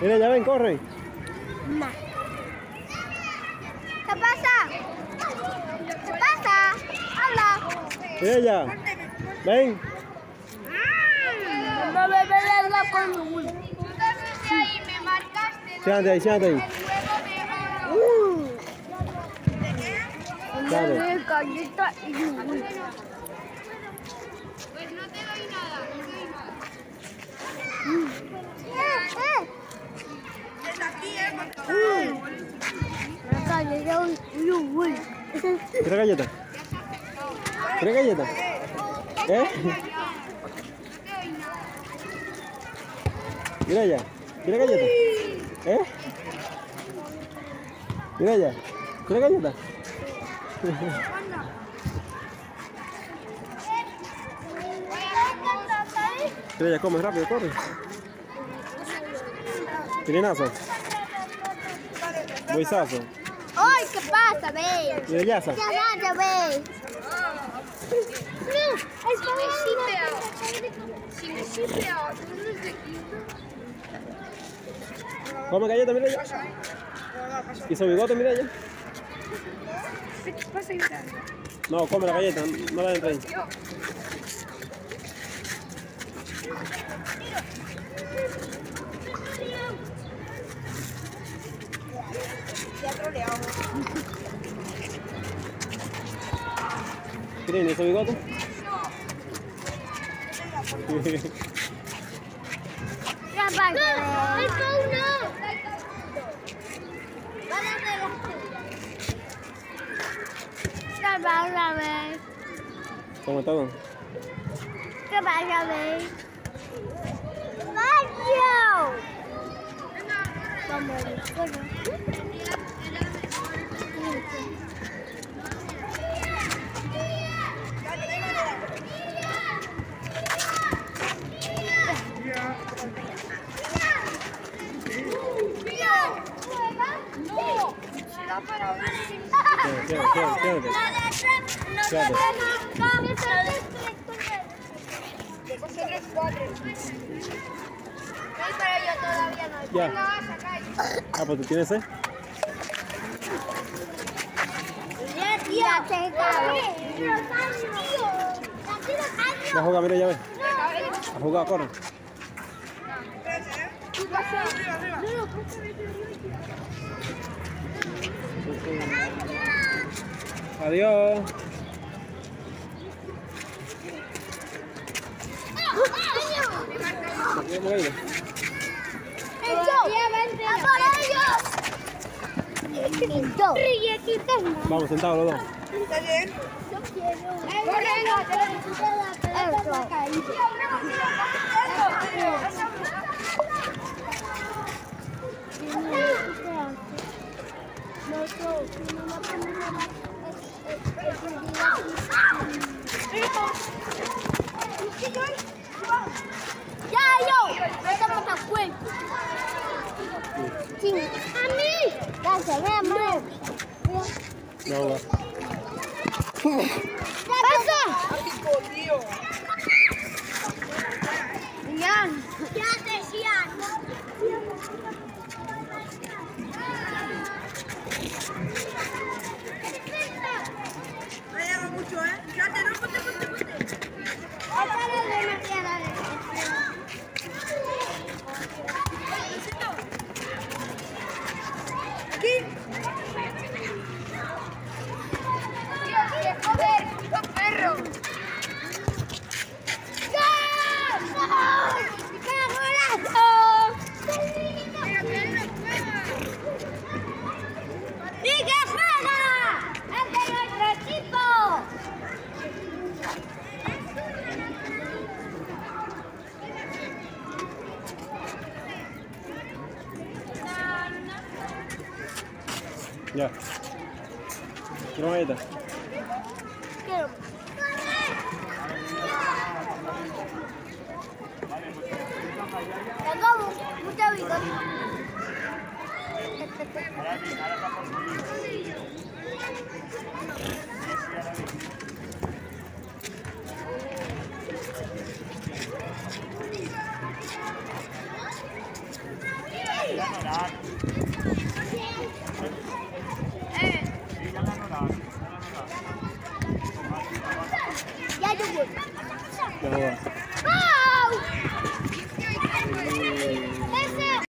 Mira, ya ven, corre. No. ¿Qué pasa? ¿Qué pasa? Habla. Mira ya. Ven. No me la con ahí, me marcaste. Siéntate ahí, siéntate ahí. Siéntate. galleta y yogur. ¿Quieres galleta? ¿Quieres galleta? ¿Eh? Mira ya. ¿Quieres galleta? ¿Eh? Mira ya. ¿Quieres galleta? Mira ya, come rápido, corre. Tirinazo. Boizazo. ¡Ay, qué pasa, ve! Y yaza. Ya nada, ve. Galleta, mira ya. Y su bigote, mira ya. Pasa y No, come la galleta, no la entres ahí. ¿Tiene ese bigote? Ya pasa, No, el Pau no. ¿Qué pasa, ve? Como todo. ¿Qué pasa, ve? ¡Mario! Vamos, corre. No. Será para cuatro. Ay, pero yo todavía no. Ya. Venga, vas, acá. Ah, pues tú tienes, ¿eh? Ya te Ya juega, mira, ya ves. A jugar, corre. Adiós. Vamos a los dos. Ya, No. ¡Pasa! Ya. Ya decía. Ya. ¿Quieres galleta? Quiero. Tengo mucha Ya yo